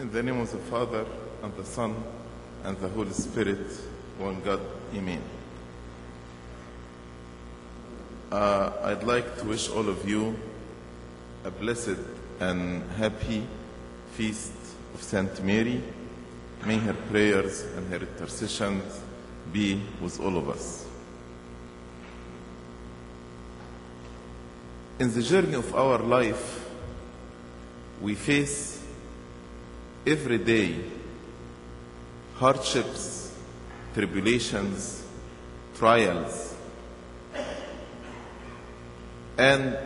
In the name of the Father, and the Son, and the Holy Spirit, one God, Amen. Uh, I'd like to wish all of you a blessed and happy feast of Saint Mary. May her prayers and her intercessions be with all of us. In the journey of our life, we face every day hardships, tribulations, trials, and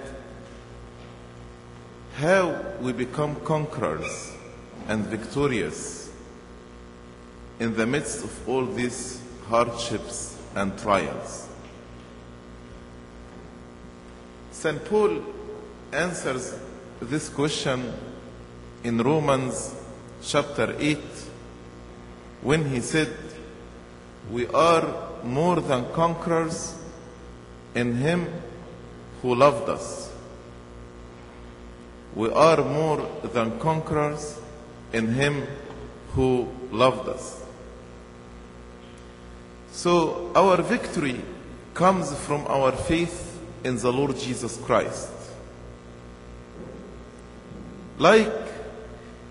how we become conquerors and victorious in the midst of all these hardships and trials. St. Paul answers this question in Romans chapter 8 when he said, We are more than conquerors in him who loved us. We are more than conquerors in him who loved us. So our victory comes from our faith in the Lord Jesus Christ. Like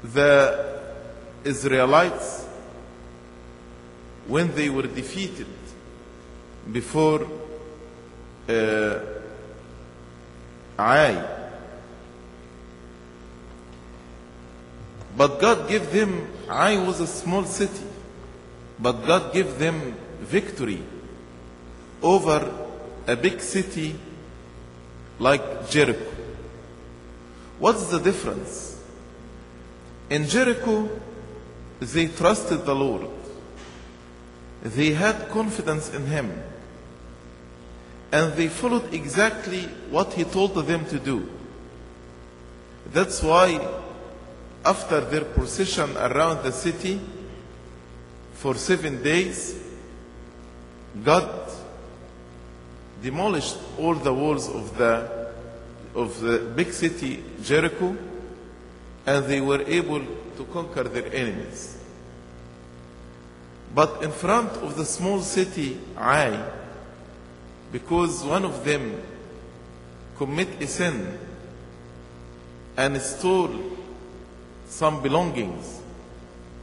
the Israelites when they were defeated before uh, Ai. But God gave them, Ai was a small city, but God gave them victory over a big city like Jericho. What's the difference? In Jericho, they trusted the Lord. They had confidence in Him. And they followed exactly what He told them to do. That's why, after their procession around the city for seven days, God demolished all the walls of the of the big city Jericho and they were able to conquer their enemies. But in front of the small city Ai, because one of them commit a sin and stole some belongings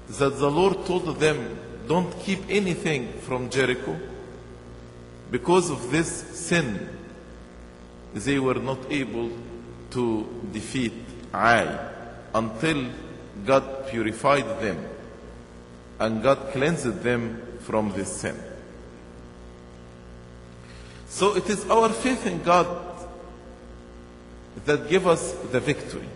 that the Lord told them don't keep anything from Jericho because of this sin they were not able to defeat Ai until God purified them and God cleansed them from this sin. So it is our faith in God that give us the victory.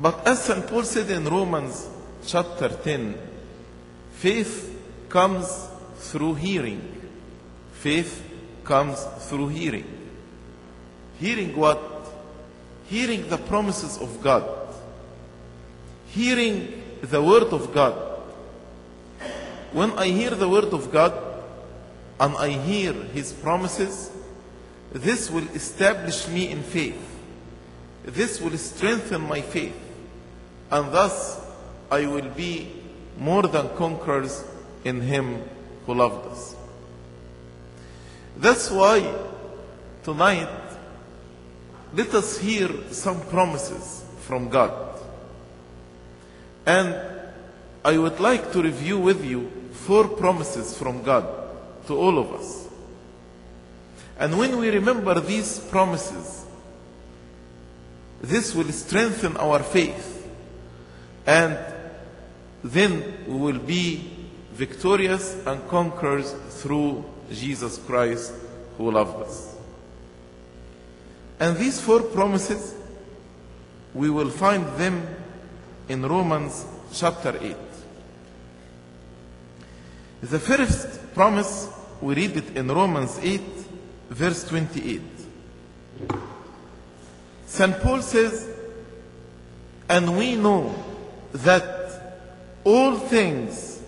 But as St. Paul said in Romans chapter 10, faith comes through hearing. Faith comes through hearing. Hearing what? Hearing the promises of God. Hearing the Word of God. When I hear the Word of God and I hear His promises, this will establish me in faith. This will strengthen my faith. And thus I will be more than conquerors in Him who loved us. That's why tonight let us hear some promises from God. And I would like to review with you four promises from God to all of us. And when we remember these promises, this will strengthen our faith. And then we will be victorious and conquerors through Jesus Christ who loved us. And these four promises, we will find them in Romans chapter 8. The first promise, we read it in Romans 8, verse 28. St. Paul says, And we know that all things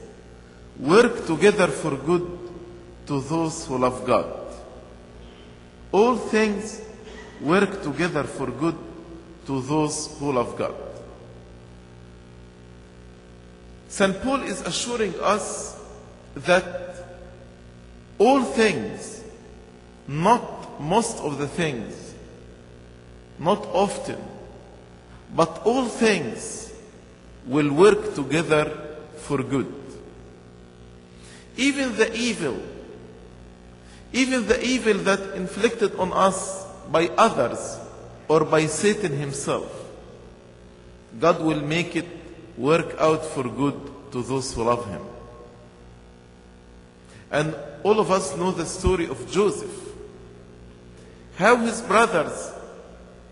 work together for good to those who love God. All things work together for good to those who love God. St. Paul is assuring us that all things, not most of the things, not often, but all things will work together for good. Even the evil, even the evil that inflicted on us by others or by Satan himself, God will make it work out for good to those who love him. And all of us know the story of Joseph. How his brothers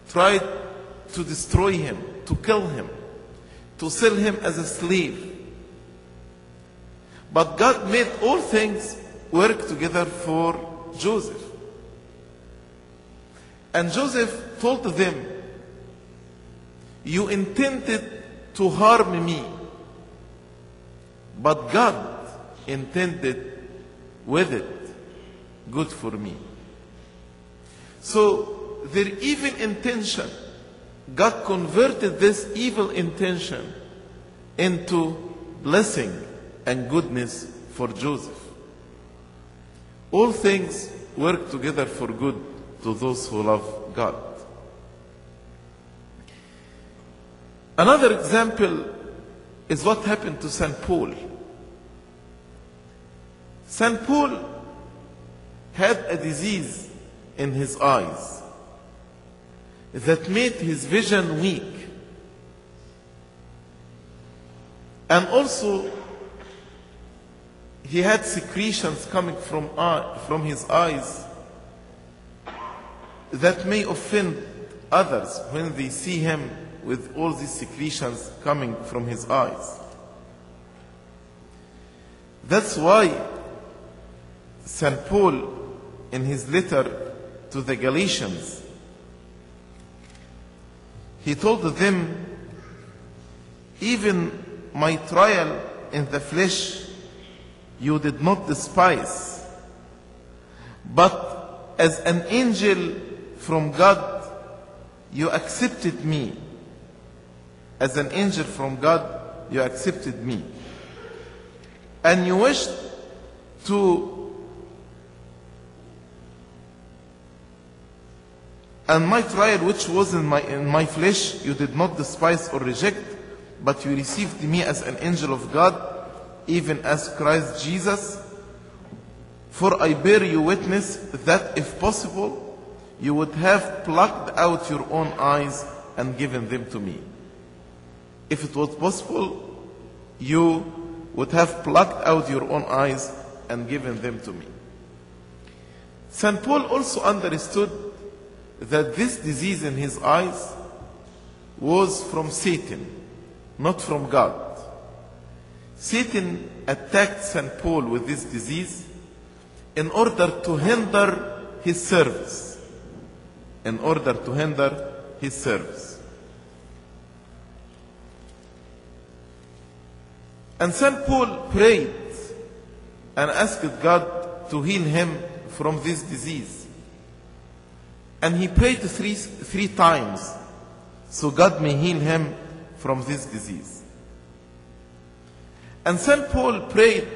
tried to destroy him, to kill him, to sell him as a slave. But God made all things work together for Joseph. And Joseph told them, You intended to harm me, but God intended with it good for me. So their evil intention, God converted this evil intention into blessing and goodness for Joseph. All things work together for good to those who love God. Another example is what happened to St. Paul. St. Paul had a disease in his eyes that made his vision weak. And also, he had secretions coming from, eye, from his eyes that may offend others when they see him with all these secretions coming from his eyes. That's why St. Paul, in his letter to the Galatians, he told them, even my trial in the flesh you did not despise, but as an angel from God, you accepted me. As an angel from God, you accepted me. And you wished to And my trial, which was in my, in my flesh, you did not despise or reject, but you received me as an angel of God, even as Christ Jesus. For I bear you witness that if possible, you would have plucked out your own eyes and given them to me. If it was possible, you would have plucked out your own eyes and given them to me. St. Paul also understood that this disease in his eyes was from Satan, not from God. Satan attacked St. Paul with this disease in order to hinder his service. In order to hinder his service. And St. Paul prayed and asked God to heal him from this disease. And he prayed three, three times so God may heal him from this disease. And St. Paul prayed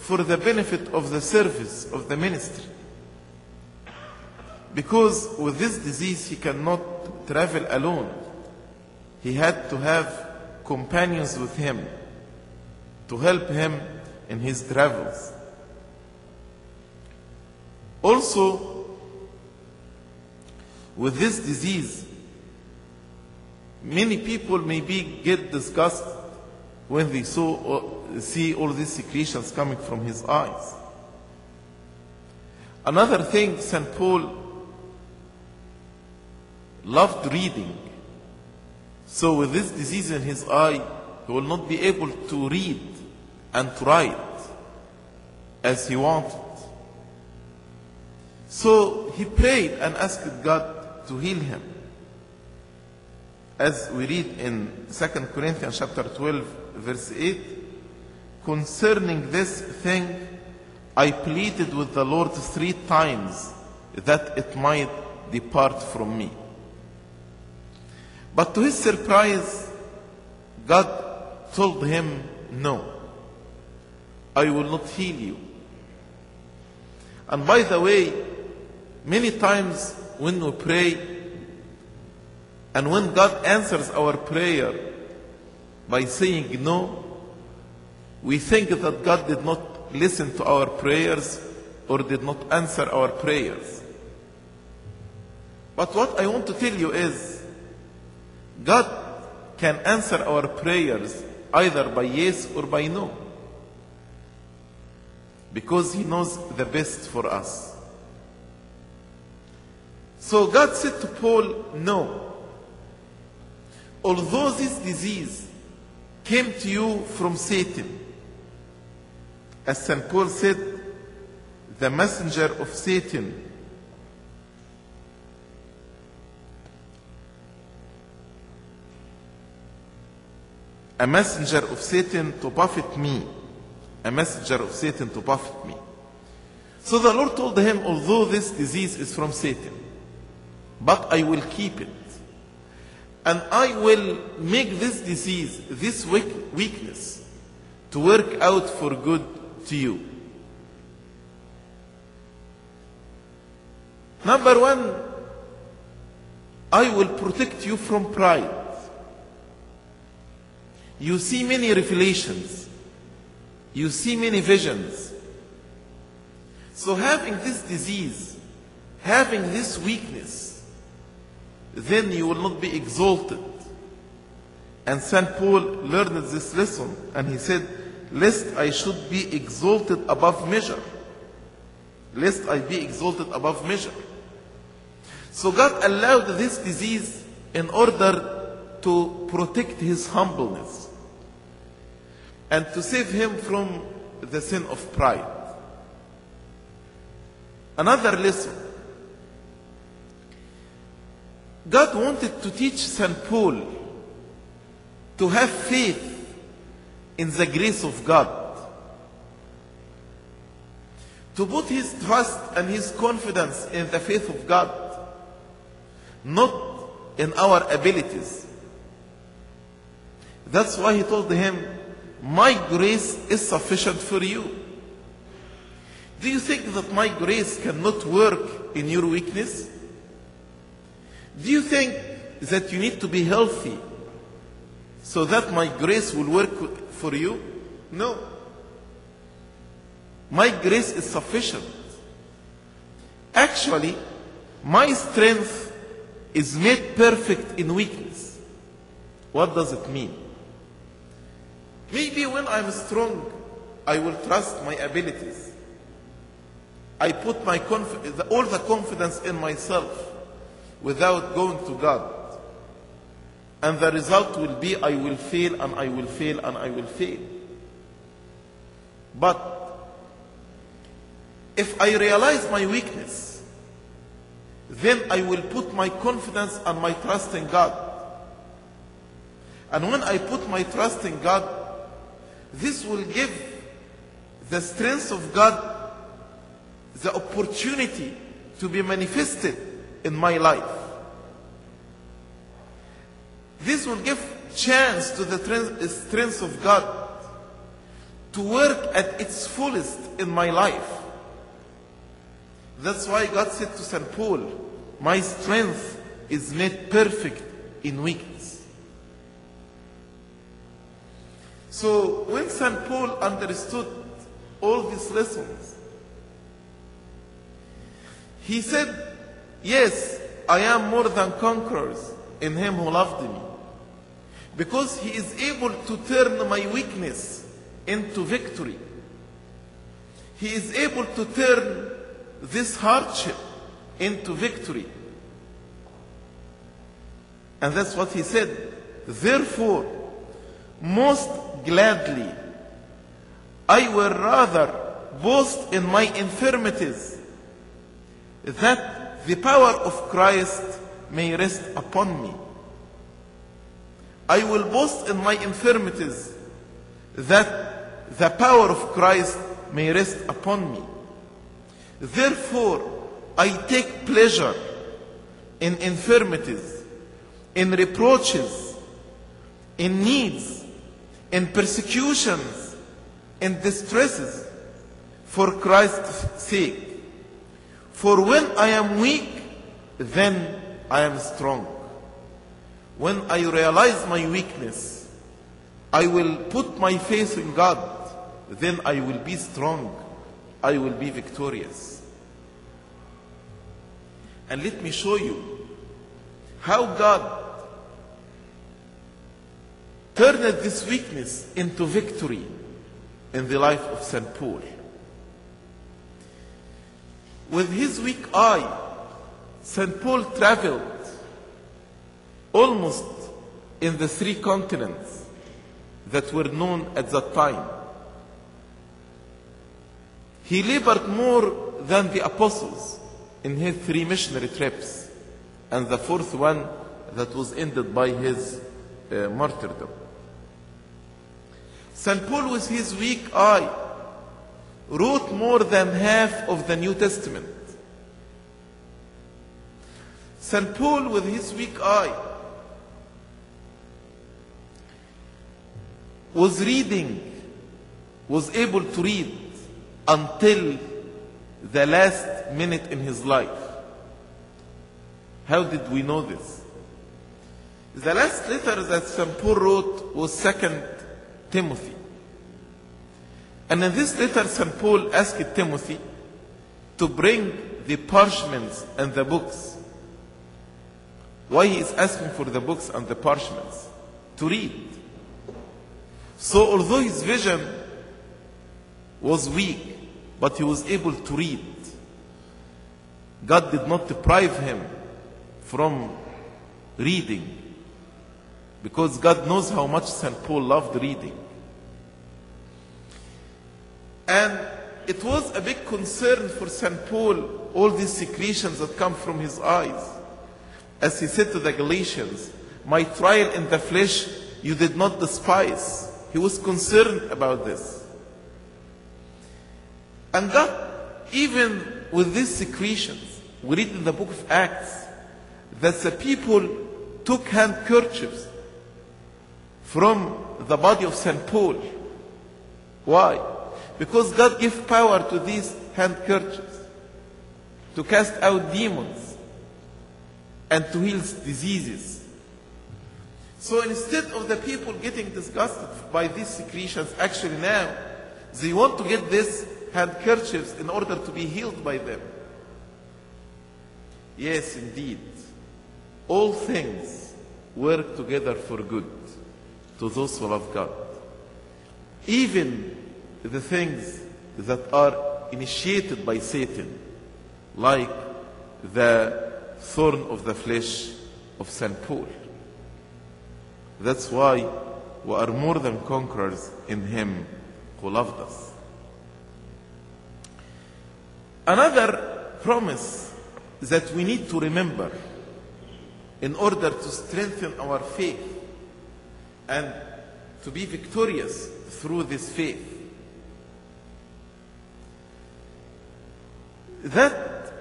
for the benefit of the service of the ministry. Because with this disease he cannot travel alone. He had to have companions with him to help him in his travels. Also, with this disease, many people maybe get disgusted when they saw, uh, see all these secretions coming from his eyes. Another thing, St. Paul loved reading. So with this disease in his eye, he will not be able to read and to write as he wanted. So he prayed and asked God to heal him. As we read in 2 Corinthians chapter 12 verse 8, concerning this thing I pleaded with the Lord three times that it might depart from me. But to his surprise, God told him No. I will not heal you. And by the way, many times when we pray and when God answers our prayer by saying no, we think that God did not listen to our prayers or did not answer our prayers. But what I want to tell you is God can answer our prayers either by yes or by no. Because He knows the best for us. So God said to Paul, No. Although this disease came to you from Satan, as St. Paul said, the messenger of Satan a messenger of Satan to buffet me. A messenger of Satan to buffet me. So the Lord told him, although this disease is from Satan, but I will keep it. And I will make this disease, this weakness, to work out for good to you. Number one, I will protect you from pride. You see many revelations. You see many visions. So having this disease, having this weakness, then you will not be exalted. And St. Paul learned this lesson and he said, Lest I should be exalted above measure. Lest I be exalted above measure. So God allowed this disease in order to protect his humbleness and to save him from the sin of pride. Another lesson. God wanted to teach St. Paul to have faith in the grace of God. To put his trust and his confidence in the faith of God, not in our abilities. That's why he told him, My grace is sufficient for you. Do you think that my grace cannot work in your weakness? Do you think that you need to be healthy so that my grace will work for you? No. My grace is sufficient. Actually, my strength is made perfect in weakness. What does it mean? Maybe when I'm strong, I will trust my abilities. I put my conf- all the confidence in myself without going to God. And the result will be I will fail and I will fail and I will fail. But if I realize my weakness, then I will put my confidence and my trust in God. And when I put my trust in God, this will give the strength of God the opportunity to be manifested in my life. This will give chance to the strength of God to work at its fullest in my life. That's why God said to St. Paul, My strength is made perfect in weakness. So when St. Paul understood all these lessons, he said, Yes, I am more than conquerors in him who loved me. Because he is able to turn my weakness into victory. He is able to turn this hardship into victory. And that's what he said. Therefore, most gladly, I will rather boast in my infirmities that the power of Christ may rest upon me. I will boast in my infirmities that the power of Christ may rest upon me. Therefore, I take pleasure in infirmities, in reproaches, in needs, in persecutions, in distresses for Christ's sake. For when I am weak, then I am strong. When I realize my weakness, I will put my faith in God. Then I will be strong. I will be victorious. And let me show you how God turned this weakness into victory in the life of St. Paul. With his weak eye, St. Paul traveled almost in the three continents that were known at that time. He labored more than the apostles in his three missionary trips, and the fourth one that was ended by his uh, martyrdom. St. Paul, with his weak eye, wrote more than half of the New Testament. St. Paul, with his weak eye, was reading, was able to read until the last minute in his life. How did we know this? The last letter that St. Paul wrote was Second Timothy. And in this letter, St. Paul asked Timothy to bring the parchments and the books. Why he is asking for the books and the parchments? To read. So although his vision was weak, but he was able to read, God did not deprive him from reading because God knows how much St. Paul loved reading. And it was a big concern for St. Paul, all these secretions that come from his eyes. As he said to the Galatians, My trial in the flesh you did not despise. He was concerned about this. And that, even with these secretions, we read in the book of Acts that the people took handkerchiefs from the body of St. Paul. Why? Because God gave power to these handkerchiefs to cast out demons and to heal diseases. So instead of the people getting disgusted by these secretions, actually now they want to get these handkerchiefs in order to be healed by them. Yes, indeed. All things work together for good to those who love God. Even the things that are initiated by Satan, like the thorn of the flesh of St. Paul. That's why we are more than conquerors in Him who loved us. Another promise that we need to remember in order to strengthen our faith and to be victorious through this faith that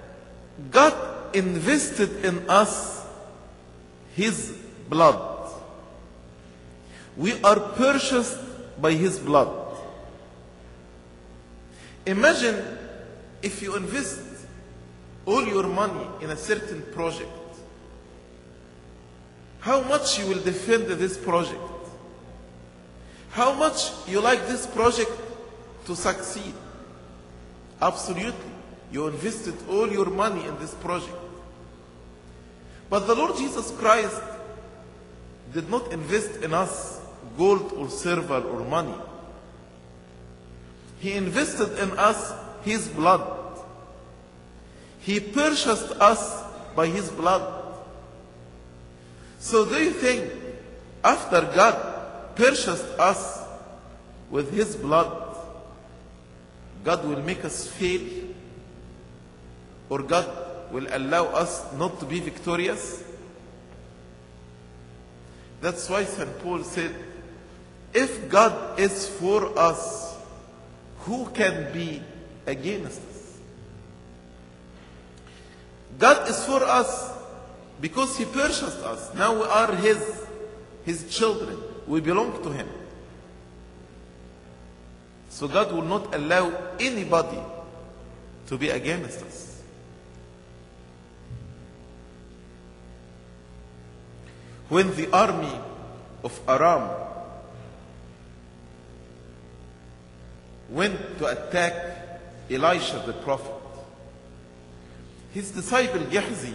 God invested in us His blood. We are purchased by His blood. Imagine if you invest all your money in a certain project, how much you will defend this project, how much you like this project to succeed. Absolutely. You invested all your money in this project. But the Lord Jesus Christ did not invest in us gold or silver or money. He invested in us His blood. He purchased us by His blood. So do you think after God purchased us with His blood, God will make us fail? Or God will allow us not to be victorious? That's why St. Paul said, if God is for us, who can be against us? God is for us because He purchased us. Now we are His, His children. We belong to Him. So God will not allow anybody to be against us. When the army of Aram went to attack Elisha the prophet, his disciple Gehazi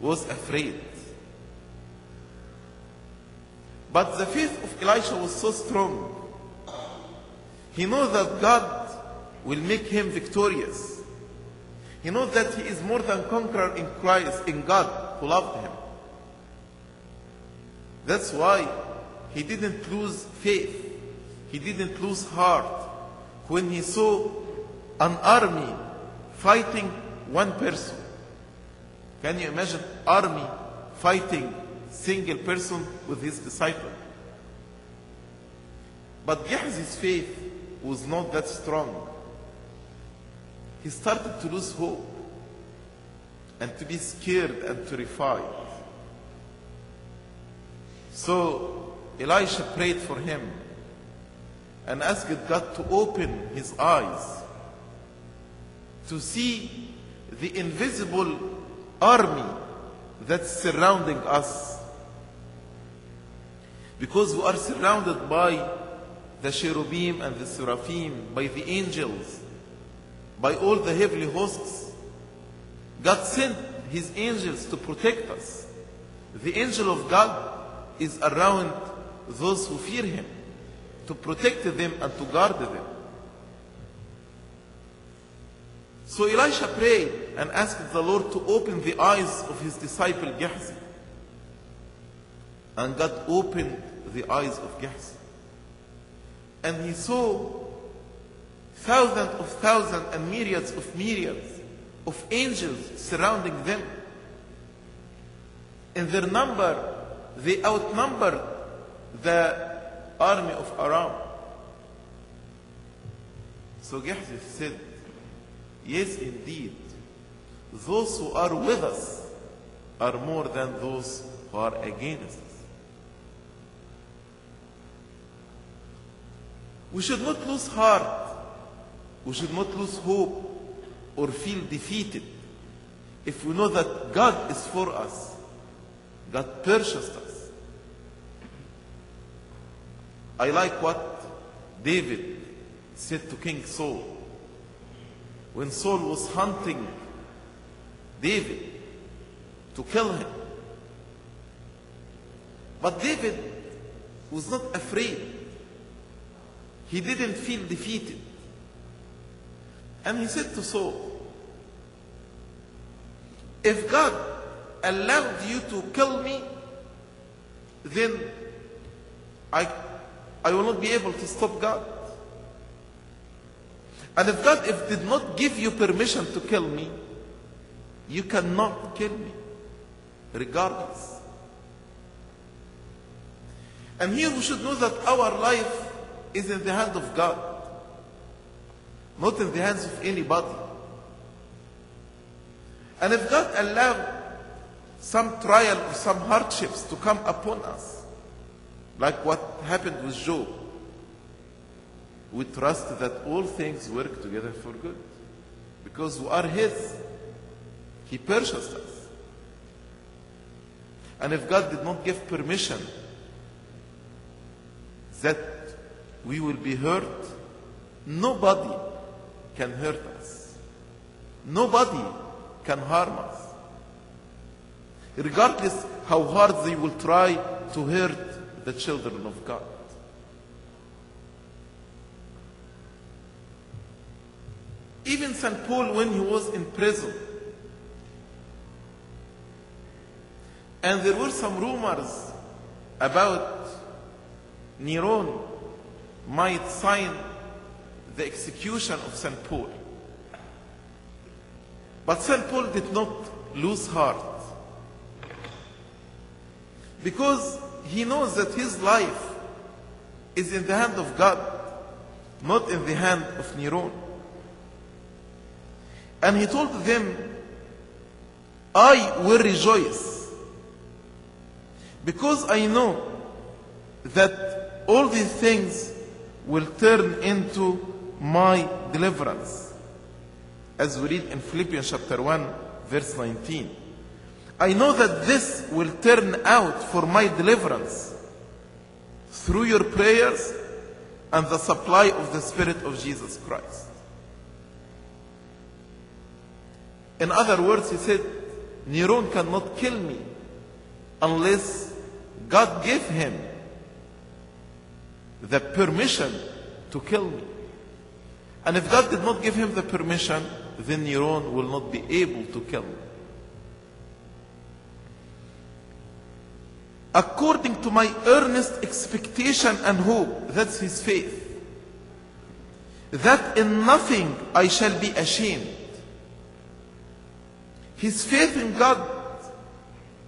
was afraid. But the faith of Elisha was so strong. He knows that God will make him victorious. He knows that he is more than conqueror in Christ, in God who loved him. That's why he didn't lose faith. He didn't lose heart when he saw an army fighting one person. Can you imagine army fighting single person with his disciple? But Gehazi's faith was not that strong. He started to lose hope and to be scared and terrified. So Elisha prayed for him and asked God to open his eyes to see the invisible army that's surrounding us. Because we are surrounded by the cherubim and the seraphim, by the angels, by all the heavenly hosts. God sent his angels to protect us. The angel of God is around those who fear him, to protect them and to guard them. So Elisha prayed and asked the Lord to open the eyes of his disciple Gehazi. And God opened the eyes of Gehazi. And he saw thousands of thousands and myriads of myriads of angels surrounding them. And their number, they outnumbered the army of Aram. So Gehazi said, Yes, indeed, those who are with us are more than those who are against us. We should not lose heart. We should not lose hope or feel defeated if we know that God is for us. God purchased us. I like what David said to King Saul when Saul was hunting David to kill him. But David was not afraid. He didn't feel defeated. And he said to Saul, If God allowed you to kill me, then I, I will not be able to stop God. And if God if did not give you permission to kill me, you cannot kill me, regardless. And here we should know that our life is in the hand of God, not in the hands of anybody. And if God allowed some trial or some hardships to come upon us, like what happened with Job, we trust that all things work together for good because we are His. He purchased us. And if God did not give permission that we will be hurt, nobody can hurt us. Nobody can harm us. Regardless how hard they will try to hurt the children of God. Even St. Paul, when he was in prison, and there were some rumors about Neron might sign the execution of St. Paul. But St. Paul did not lose heart because he knows that his life is in the hand of God, not in the hand of Nero. And he told them, I will rejoice because I know that all these things will turn into my deliverance. As we read in Philippians chapter 1, verse 19. I know that this will turn out for my deliverance through your prayers and the supply of the Spirit of Jesus Christ. In other words, he said, Neron cannot kill me unless God gave him the permission to kill me. And if God did not give him the permission, then Neron will not be able to kill me. According to my earnest expectation and hope, that's his faith, that in nothing I shall be ashamed. His faith in God,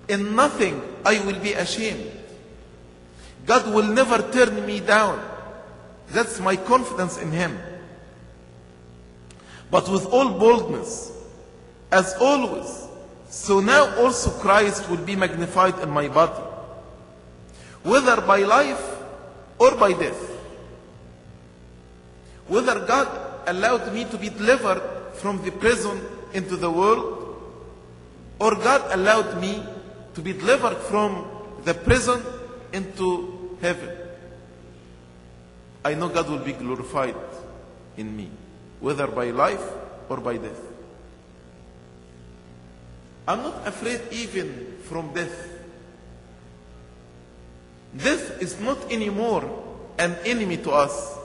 in nothing I will be ashamed. God will never turn me down. That's my confidence in Him. But with all boldness, as always, so now also Christ will be magnified in my body, whether by life or by death. Whether God allowed me to be delivered from the prison into the world, or God allowed me to be delivered from the prison into heaven. I know God will be glorified in me, whether by life or by death. I'm not afraid even from death. Death is not anymore an enemy to us.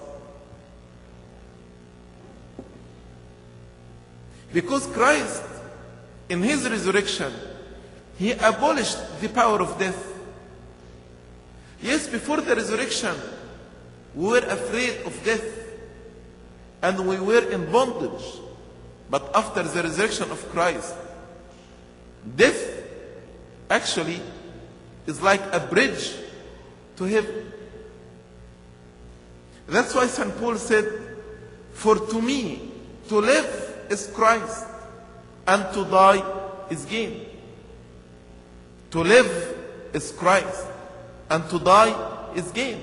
Because Christ, in his resurrection, he abolished the power of death. Yes, before the resurrection, we were afraid of death and we were in bondage. But after the resurrection of Christ, death actually is like a bridge to heaven. That's why St. Paul said, For to me, to live is Christ, and to die is gain. To live is Christ, and to die is gain.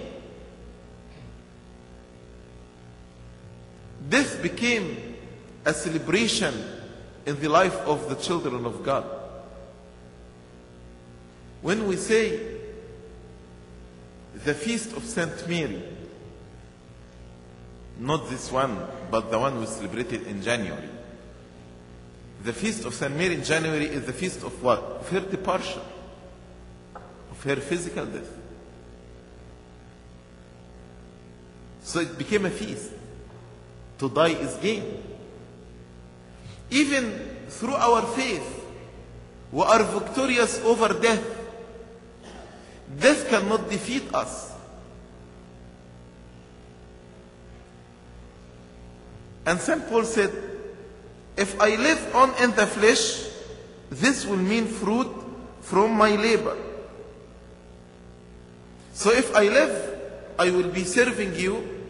Death became a celebration in the life of the children of God. When we say the feast of Saint Mary, not this one, but the one we celebrated in January. The feast of Saint Mary in January is the feast of what? Of her departure, of her physical death. So it became a feast. To die is gain. Even through our faith, we are victorious over death. Death cannot defeat us. And St. Paul said, If I live on in the flesh, this will mean fruit from my labor. So if I live, I will be serving you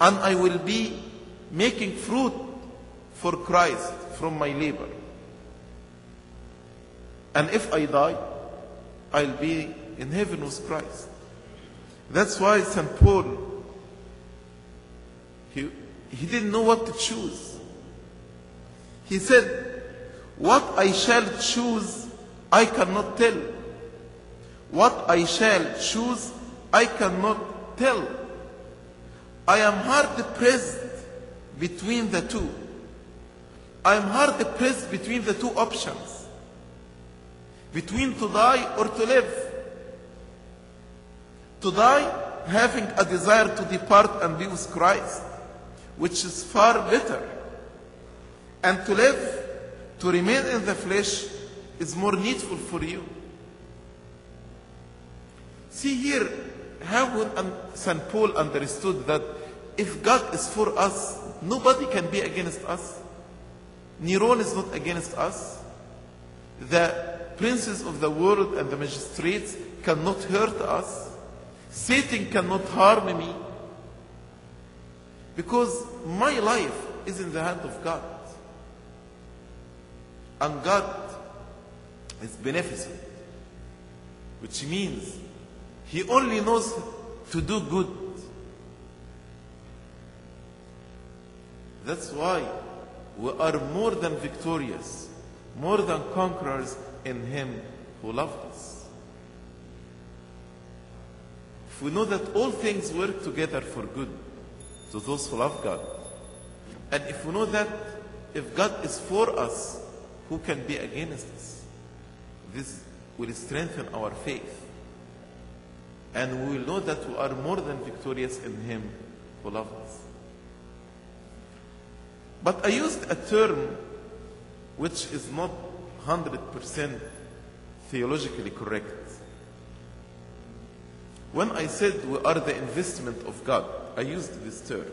and I will be making fruit for Christ from my labor. And if I die, I'll be in heaven with Christ. That's why St. Paul, he, he didn't know what to choose. He said, What I shall choose, I cannot tell. What I shall choose, I cannot tell. I am hard pressed between the two. I am hard pressed between the two options. Between to die or to live. To die, having a desire to depart and be with Christ, which is far better. And to live, to remain in the flesh, is more needful for you. See here how St. Paul understood that if God is for us, nobody can be against us. Neron is not against us. The princes of the world and the magistrates cannot hurt us. Satan cannot harm me. Because my life is in the hand of God. And God is beneficent, which means He only knows to do good. That's why we are more than victorious, more than conquerors in Him who loved us. We know that all things work together for good to those who love God, and if we know that if God is for us, who can be against us? This will strengthen our faith. And we will know that we are more than victorious in Him who loves us. But I used a term which is not 100% theologically correct. When I said we are the investment of God, I used this term.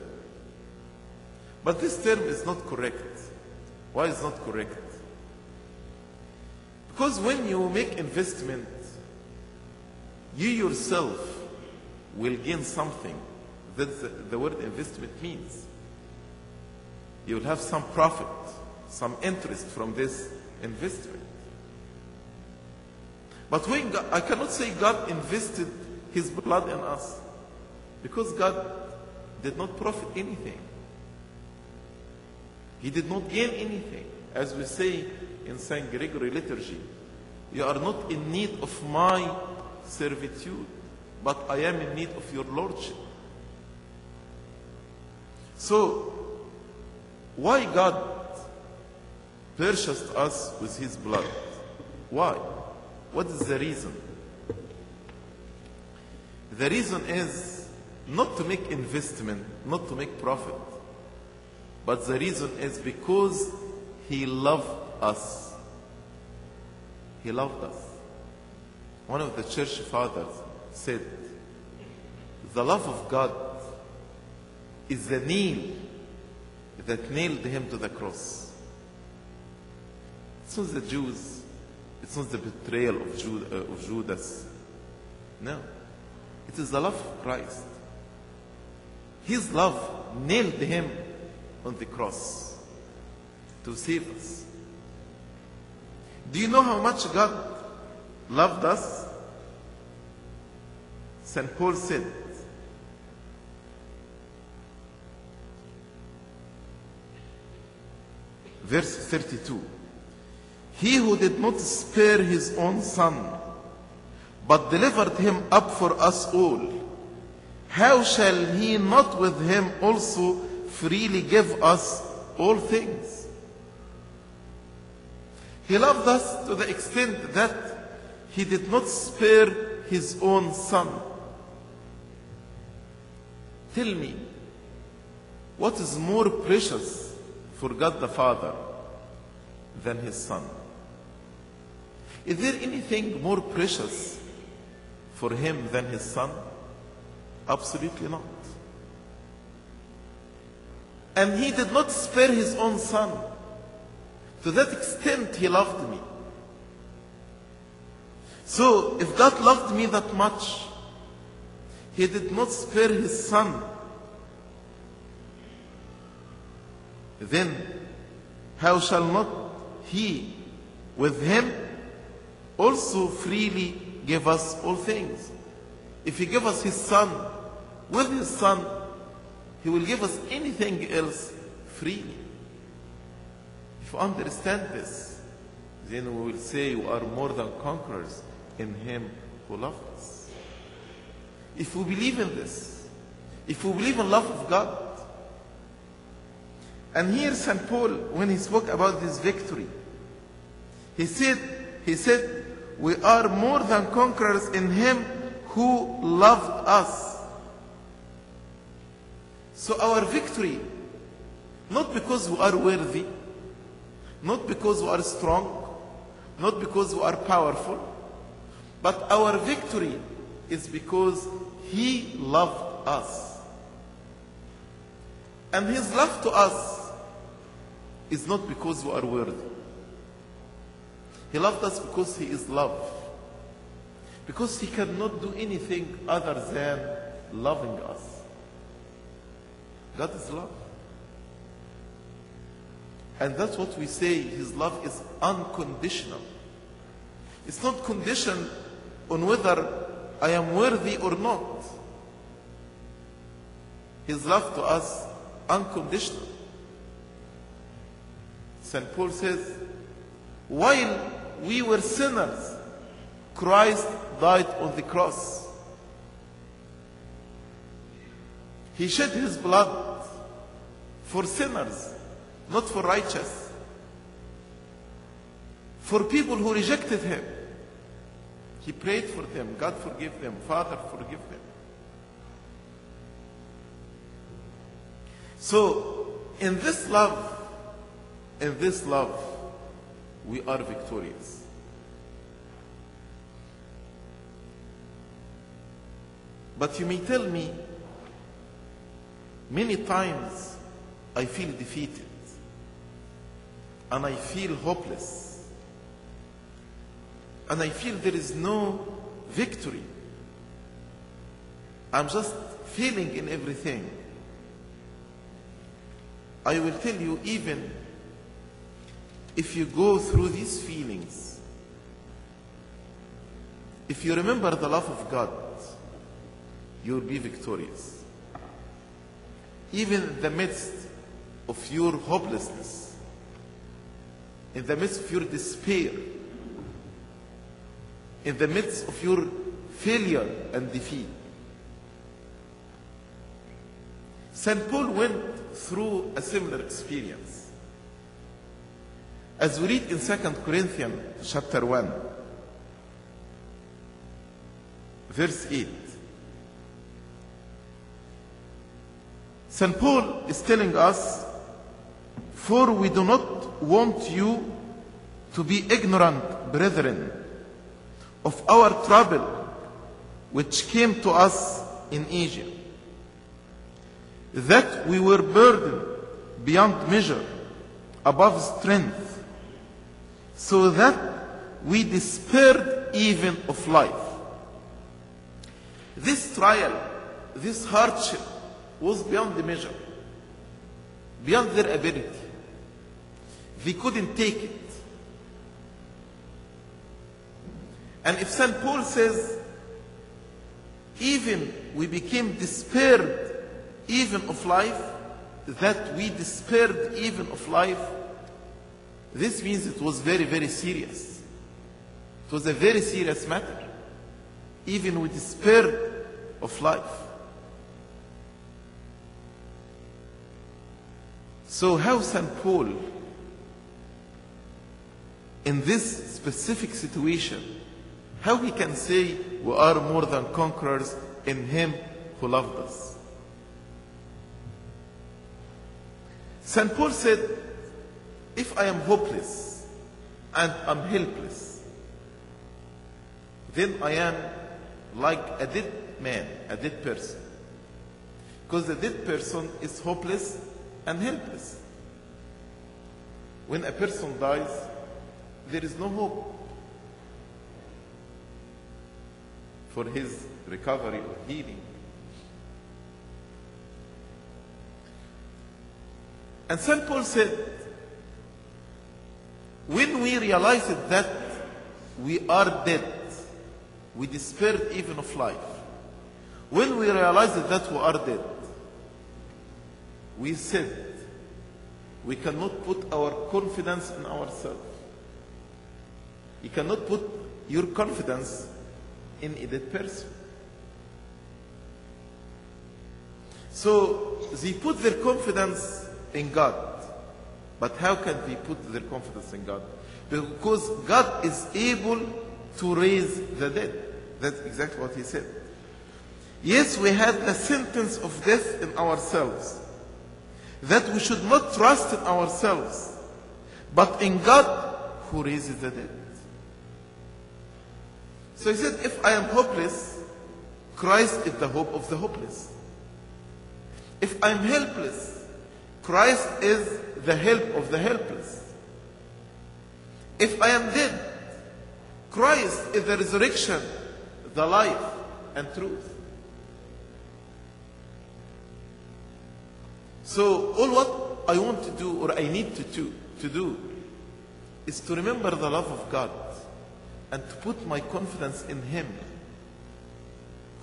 But this term is not correct. Why is not correct? Because when you make investment, you yourself will gain something. That's the, word investment means. You will have some profit, some interest from this investment. But when God, I cannot say God invested his blood in us because God did not profit anything. He did not gain anything. As we say in St. Gregory liturgy, you are not in need of my servitude, but I am in need of your lordship. So, why God purchased us with his blood? Why? What is the reason? The reason is not to make investment, not to make profit. But the reason is because he loved us. He loved us. One of the church fathers said, The love of God is the nail that nailed him to the cross. It's not the Jews, it's not the betrayal of, uh, of Judas. No. It is the love of Christ. His love nailed him on the cross to save us. Do you know how much God loved us? St. Paul said, verse 32 He who did not spare his own son, but delivered him up for us all, how shall he not with him also freely give us all things? He loved us to the extent that he did not spare his own son. Tell me, what is more precious for God the Father than his son? Is there anything more precious for him than his son? Absolutely not. And he did not spare his own son. To that extent, he loved me. So, if God loved me that much, he did not spare his son. Then, how shall not he, with him, also freely give us all things? If he give us his son, with his son, he will give us anything else freely. If you understand this, then we will say we are more than conquerors in him who loved us. If we believe in this, if we believe in love of God, and here St. Paul, when he spoke about this victory, he said, he said, we are more than conquerors in him who loved us. So our victory, not because we are worthy, not because we are strong, not because we are powerful, but our victory is because He loved us. And His love to us is not because we are worthy. He loved us because He is love. Because He cannot do anything other than loving us. God is love. And that's what we say His love is unconditional. It's not conditioned on whether I am worthy or not. His love to us unconditional. St. Paul says, while we were sinners, Christ died on the cross. He shed his blood for sinners, not for righteous. For people who rejected him. He prayed for them. God forgive them. Father forgive them. So, in this love, in this love, we are victorious. But you may tell me, many times I feel defeated and I feel hopeless and I feel there is no victory. I'm just failing in everything. I will tell you, even if you go through these feelings, if you remember the love of God, you will be victorious. Even in the midst of your hopelessness, in the midst of your despair, in the midst of your failure and defeat. St. Paul went through a similar experience. As we read in 2 Corinthians chapter 1, verse 8, St. Paul is telling us, For we do not want you to be ignorant, brethren, of our trouble which came to us in Egypt, that we were burdened beyond measure, above strength, so that we despaired even of life. This trial, this hardship was beyond the measure, beyond their ability. They couldn't take it. And if St. Paul says, even we became despaired even of life, that we despaired even of life, this means it was very, very serious. It was a very serious matter. Even we despaired of life. So how St. Paul, in this specific situation, how he can say we are more than conquerors in him who loved us? St. Paul said, if I am hopeless and I'm helpless, then I am like a dead man, a dead person. Because the dead person is hopeless and helpless. When a person dies, there is no hope for his recovery or healing. And St. Paul said, when we realized that we are dead, we despaired even of life. When we realized that we are dead, we said, we cannot put our confidence in ourselves. You cannot put your confidence in a dead person. So they put their confidence in God. But how can they put their confidence in God? Because God is able to raise the dead. That's exactly what he said. Yes, we had a sentence of death in ourselves. That we should not trust in ourselves, but in God who raises the dead. So he said, if I am hopeless, Christ is the hope of the hopeless. If I'm helpless, Christ is the help of the helpless. If I am dead, Christ is the resurrection, the life, and truth. So all what I want to do or I need to do, to do is to remember the love of God and to put my confidence in Him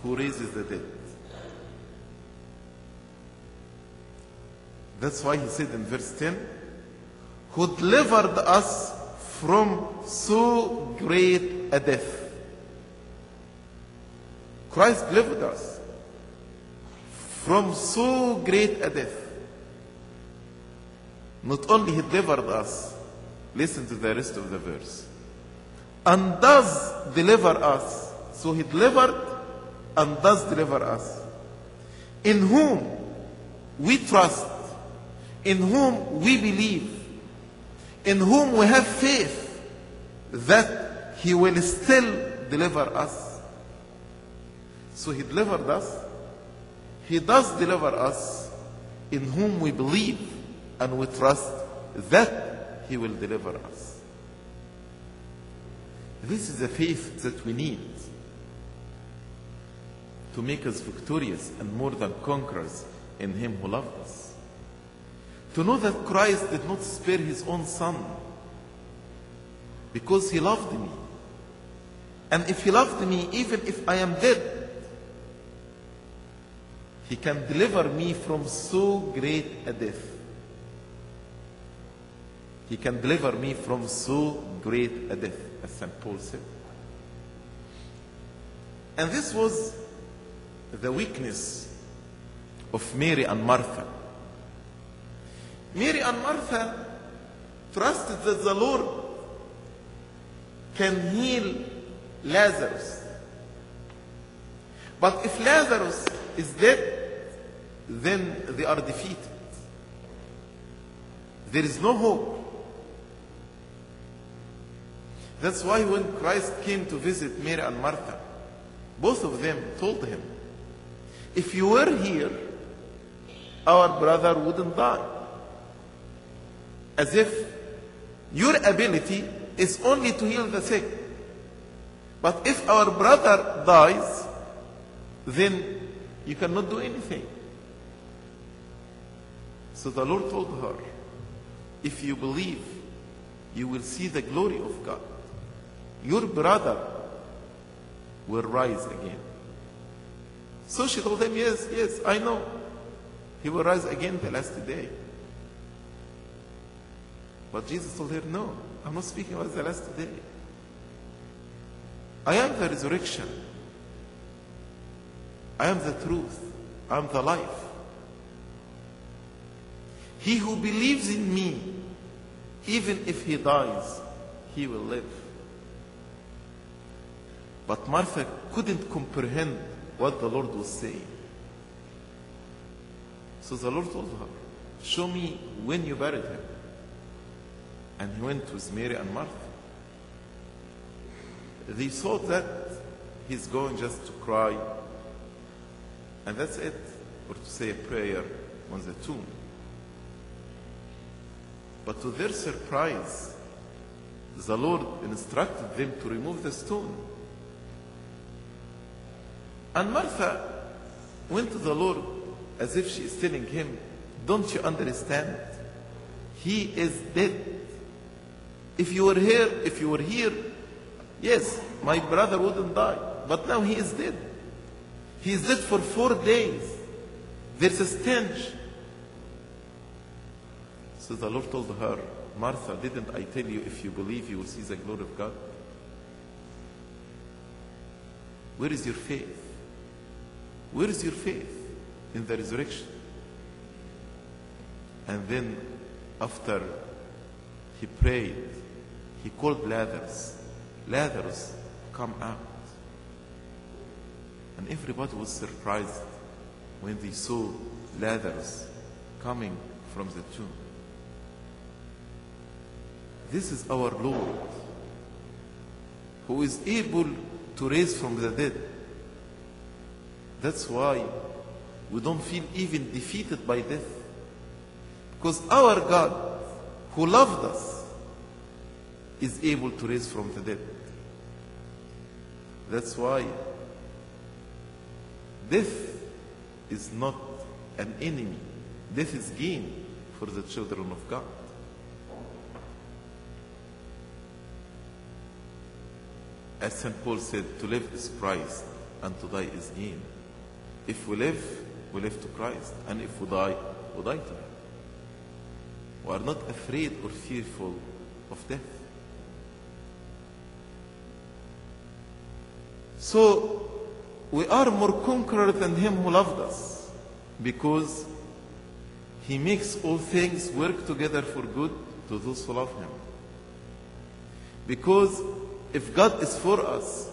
who raises the dead. That's why he said in verse 10, who delivered us from so great a death. Christ delivered us from so great a death. Not only he delivered us, listen to the rest of the verse, and does deliver us. So he delivered and does deliver us. In whom we trust, in whom we believe, in whom we have faith that he will still deliver us. So he delivered us. He does deliver us in whom we believe and we trust that he will deliver us. This is the faith that we need to make us victorious and more than conquerors in him who loved us. To know that Christ did not spare his own son because he loved me. And if he loved me, even if I am dead, he can deliver me from so great a death. He can deliver me from so great a death, as St. Paul said. And this was the weakness of Mary and Martha. Mary and Martha trusted that the Lord can heal Lazarus. But if Lazarus is dead, then they are defeated. There is no hope. That's why when Christ came to visit Mary and Martha, both of them told him, If you were here, our brother wouldn't die. As if your ability is only to heal the sick. But if our brother dies, then you cannot do anything. So the Lord told her, If you believe, you will see the glory of God. Your brother will rise again. So she told him, Yes, yes, I know. He will rise again the last day. But Jesus told her, No, I'm not speaking about the last day. I am the resurrection. I am the truth. I am the life. He who believes in me, even if he dies, he will live. But Martha couldn't comprehend what the Lord was saying. So the Lord told her, Show me when you buried him. And he went with Mary and Martha. They thought that he's going just to cry, and that's it, or to say a prayer on the tomb. But to their surprise, the Lord instructed them to remove the stone. And Martha went to the Lord as if she is telling him, Don't you understand? He is dead. If you were here, if you were here, yes, my brother wouldn't die. But now he is dead. He is dead for four days. There's a stench. So the Lord told her, Martha, didn't I tell you if you believe you will see the glory of God? Where is your faith? Where is your faith in the resurrection? And then after he prayed, he called Lazarus. Lazarus, come out. And everybody was surprised when they saw Lazarus coming from the tomb. This is our Lord who is able to raise from the dead. That's why we don't feel even defeated by death. Because our God, who loved us, is able to raise from the dead. That's why death is not an enemy. Death is gain for the children of God. As St. Paul said, to live is Christ and to die is gain. If we live, we live to Christ. And if we die, we die to Him. We are not afraid or fearful of death. So we are more conquerors than him who loved us because he makes all things work together for good to those who love him. Because if God is for us,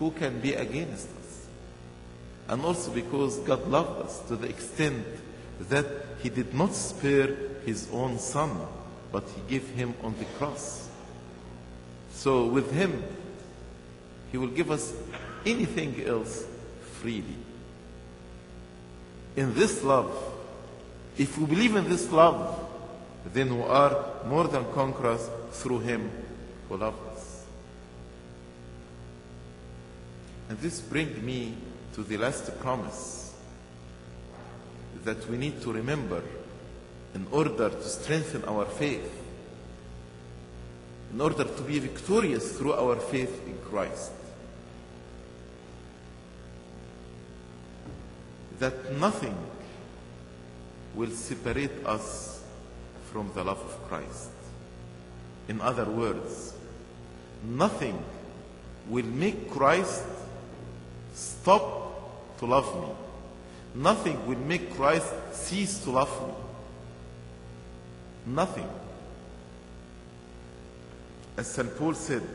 who can be against us? And also because God loved us to the extent that he did not spare his own son, but he gave him on the cross. So with him, he will give us anything else freely. In this love, if we believe in this love, then we are more than conquerors through him who loved us. And this brings me to the last promise that we need to remember in order to strengthen our faith, in order to be victorious through our faith in Christ. That nothing will separate us from the love of Christ. In other words, nothing will make Christ stop to love me. Nothing will make Christ cease to love me. Nothing. As St. Paul said,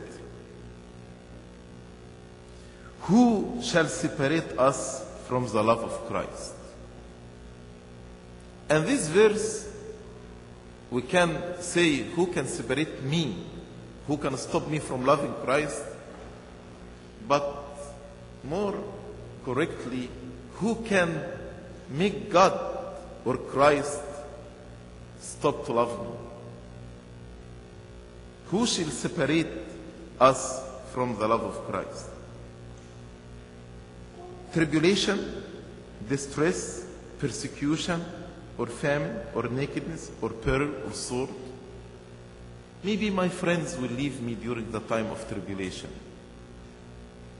Who shall separate us from the love of Christ? And this verse, we can say, Who can separate me? Who can stop me from loving Christ? But more correctly, who can make God or Christ stop to love me? Who shall separate us from the love of Christ? Tribulation, distress, persecution, or famine, or nakedness, or peril, or sword. Maybe my friends will leave me during the time of tribulation.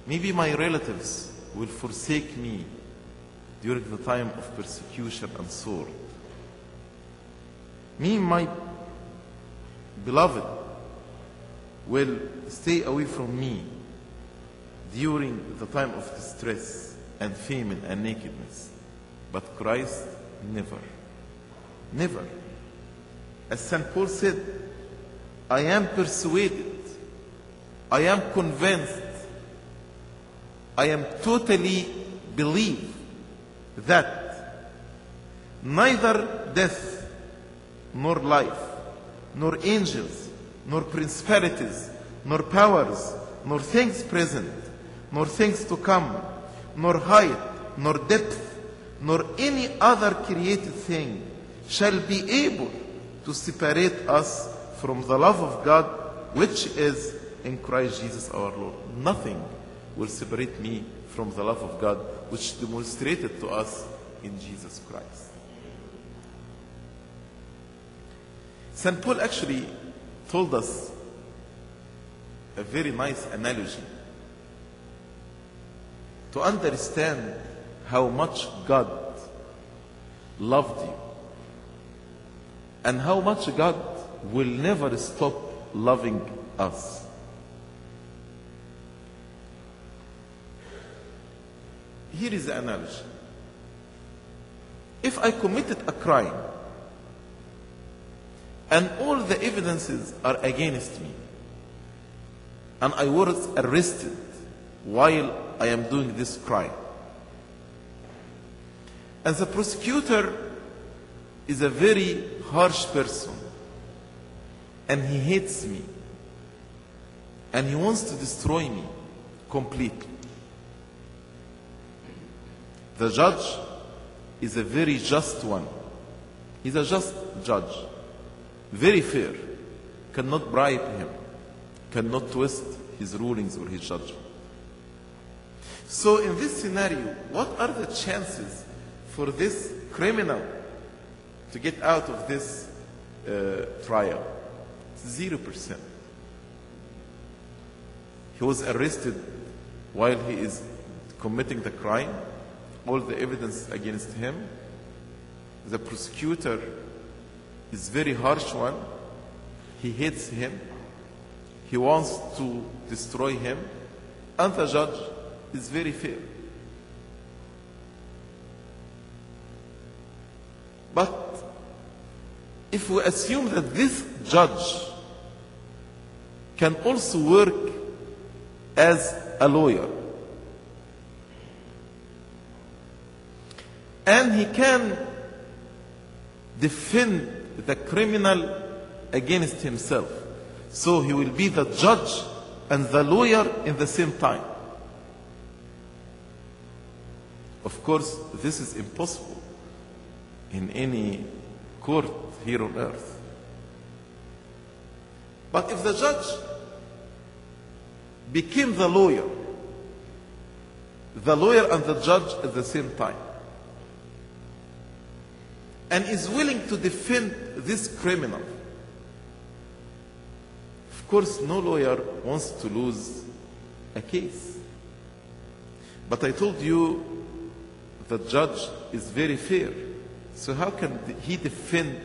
Maybe my relatives will forsake me during the time of persecution and sword. Me, my beloved, will stay away from me during the time of distress and famine and nakedness. But Christ never, never. As St. Paul said, I am persuaded, I am convinced, I am totally believe that neither death nor life, nor angels, nor principalities, nor powers, nor things present, nor things to come, nor height, nor depth, nor any other created thing shall be able to separate us from the love of God which is in Christ Jesus our Lord. Nothing will separate me from the love of God which demonstrated to us in Jesus Christ. St. Paul actually told us a very nice analogy to understand how much God loved you and how much God will never stop loving us. Here is the analogy. If I committed a crime and all the evidences are against me and I was arrested while I am doing this crime, and the prosecutor is a very harsh person and he hates me and he wants to destroy me completely. The judge is a very just one. He's a just judge, very fair, cannot bribe him, cannot twist his rulings or his judgment. So, in this scenario, what are the chances for this criminal to get out of this uh, trial? Zero percent. He was arrested while he is committing the crime, all the evidence against him. The prosecutor is very harsh one. He hates him. He wants to destroy him. And the judge is very fair. But if we assume that this judge can also work as a lawyer, and he can defend the criminal against himself. So he will be the judge and the lawyer in the same time. Of course, this is impossible in any court here on earth. But if the judge became the lawyer, the lawyer and the judge at the same time, and is willing to defend this criminal, of course, no lawyer wants to lose a case. But I told you the judge is very fair. So how can he defend,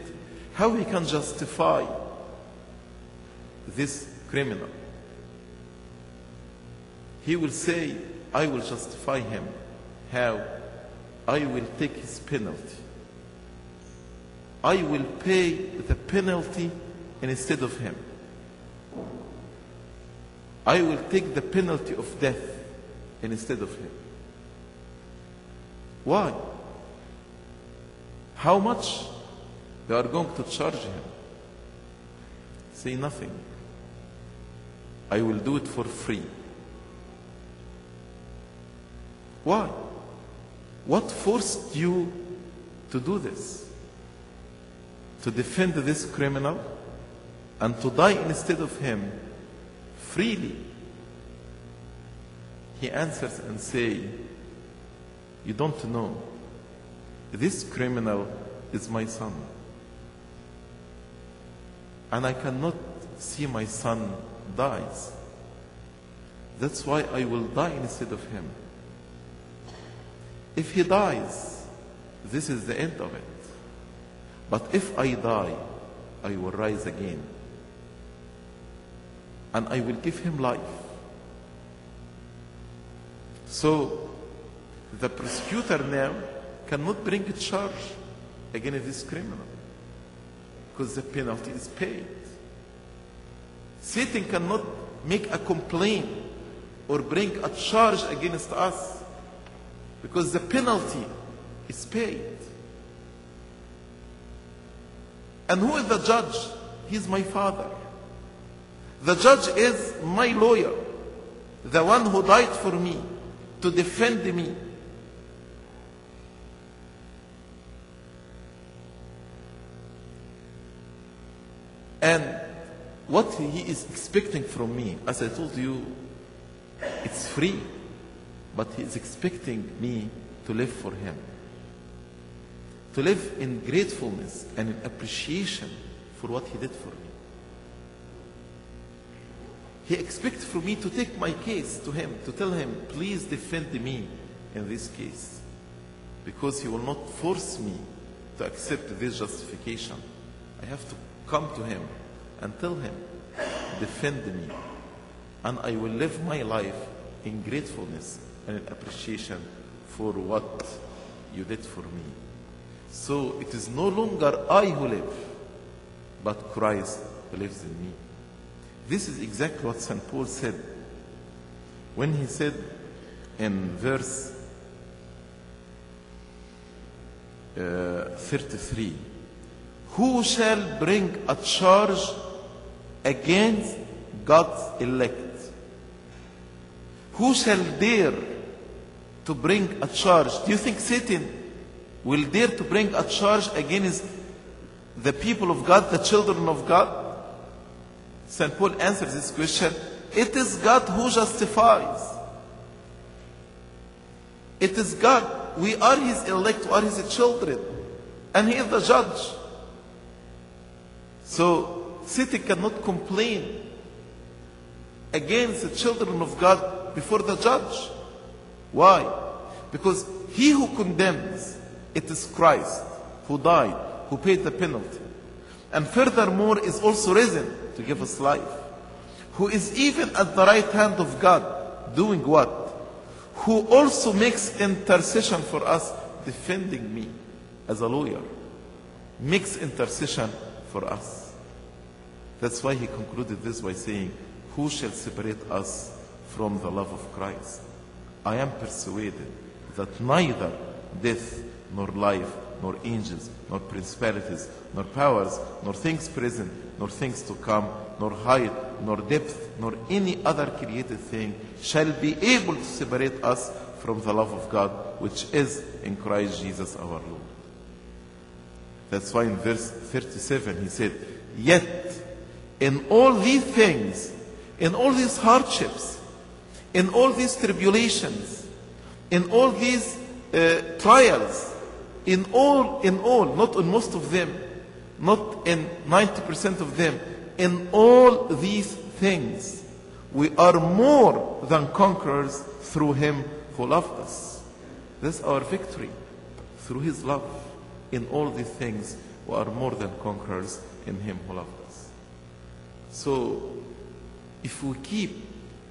how he can justify this criminal? He will say, I will justify him. How? I will take his penalty. I will pay the penalty instead of him. I will take the penalty of death instead of him. Why? How much they are going to charge him? Say nothing. I will do it for free. Why? What forced you to do this? To defend this criminal and to die instead of him freely? He answers and say, you don't know. This criminal is my son. And I cannot see my son dies. That's why I will die instead of him. If he dies, this is the end of it. But if I die, I will rise again. And I will give him life. So, the prosecutor now cannot bring a charge against this criminal because the penalty is paid. Satan cannot make a complaint or bring a charge against us because the penalty is paid. And who is the judge? He's my father. The judge is my lawyer, the one who died for me to defend me. And what he is expecting from me, as I told you, it's free, but he is expecting me to live for him. To live in gratefulness and in appreciation for what he did for me. He expects for me to take my case to him, to tell him, please defend me in this case. Because he will not force me to accept this justification. I have to come to him and tell him, defend me. And I will live my life in gratefulness and in appreciation for what you did for me. So it is no longer I who live, but Christ lives in me. This is exactly what St. Paul said when he said in verse uh, 33 Who shall bring a charge against God's elect? Who shall dare to bring a charge? Do you think Satan will dare to bring a charge against the people of God, the children of God? St. Paul answers this question it is God who justifies. It is God. We are His elect, we are His children. And He is the judge. So, Satan cannot complain against the children of God before the judge. Why? Because he who condemns, it is Christ who died, who paid the penalty. and furthermore is also risen to give us life, who is even at the right hand of God, doing what? Who also makes intercession for us, defending me as a lawyer, makes intercession for us. That's why he concluded this by saying, Who shall separate us from the love of Christ? I am persuaded that neither death nor life, nor angels, nor principalities, nor powers, nor things present, nor things to come, nor height, nor depth, nor any other created thing shall be able to separate us from the love of God which is in Christ Jesus our Lord. That's why in verse 37 he said, Yet in all these things, in all these hardships, in all these tribulations, in all these uh, trials, in all, in all, not in most of them, not in 90% of them, in all these things, we are more than conquerors through him who loved us. This our victory through his love. In all these things, we are more than conquerors in him who loved us. So, if we keep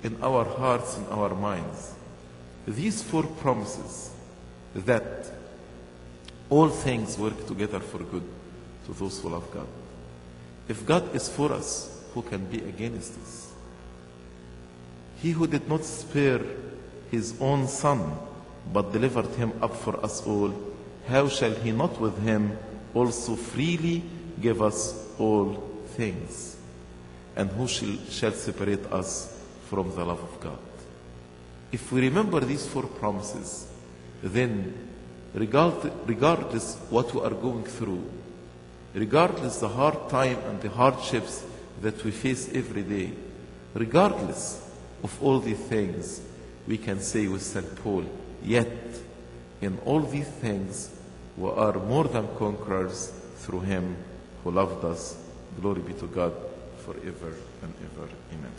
in our hearts and our minds these four promises that all things work together for good to those who love God. If God is for us, who can be against us? He who did not spare his own son, but delivered him up for us all, how shall he not with him also freely give us all things? And who shall, shall separate us from the love of God? If we remember these four promises, then regard, regardless what we are going through, regardless the hard time and the hardships that we face every day, regardless of all these things, we can say with St. Paul, yet in all these things we are more than conquerors through him who loved us. Glory be to God forever and ever. Amen.